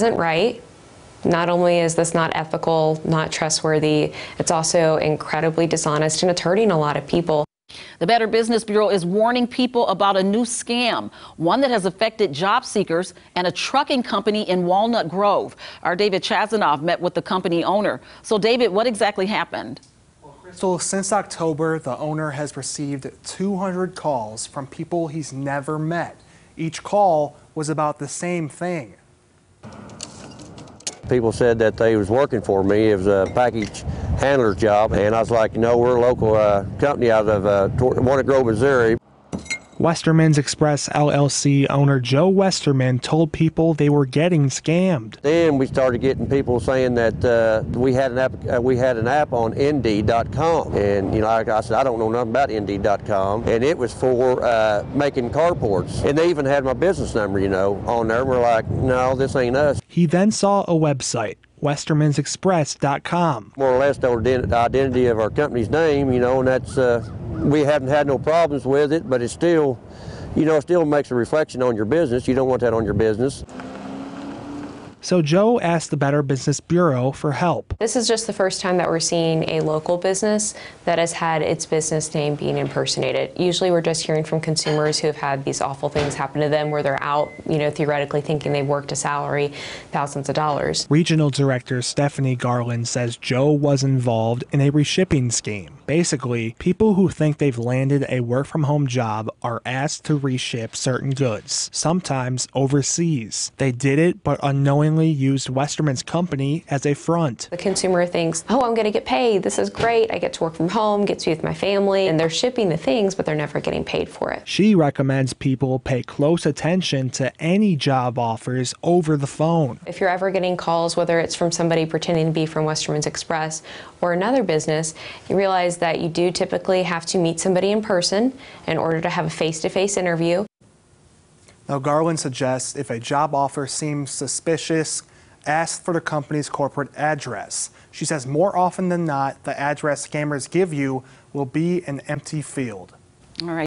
isn't right. Not only is this not ethical, not trustworthy, it's also incredibly dishonest and it's hurting a lot of people. The Better Business Bureau is warning people about a new scam, one that has affected job seekers and a trucking company in Walnut Grove. Our David Chazanov met with the company owner. So, David, what exactly happened? Crystal, since October, the owner has received 200 calls from people he's never met. Each call was about the same thing. People said that they was working for me. It was a package handler's job, and I was like, you know, we're a local uh, company out of uh, Walnut Grove, Missouri. Westerman's Express LLC owner Joe Westerman told people they were getting scammed. Then we started getting people saying that uh, we had an app uh, we had an app on Indeed.com, and you know like I said I don't know nothing about Indeed.com, and it was for uh, making carports, and they even had my business number, you know, on there. We're like, no, this ain't us. He then saw a website. Westerman'sExpress.com. More or less the identity of our company's name, you know, and that's uh, we haven't had no problems with it, but it still, you know, still makes a reflection on your business. You don't want that on your business. So Joe asked the Better Business Bureau for help. This is just the first time that we're seeing a local business that has had its business name being impersonated. Usually we're just hearing from consumers who have had these awful things happen to them where they're out, you know, theoretically thinking they've worked a salary thousands of dollars. Regional Director Stephanie Garland says Joe was involved in a reshipping scheme. Basically, people who think they've landed a work from home job are asked to reship certain goods, sometimes overseas. They did it, but unknowingly used Westerman's company as a front. The consumer thinks, oh, I'm going to get paid. This is great. I get to work from home, get to be with my family. And they're shipping the things, but they're never getting paid for it. She recommends people pay close attention to any job offers over the phone. If you're ever getting calls, whether it's from somebody pretending to be from Westerman's Express or another business, you realize that you do typically have to meet somebody in person in order to have a face-to-face interview. Now, Garland suggests if a job offer seems suspicious, ask for the company's corporate address. She says more often than not, the address scammers give you will be an empty field. All right.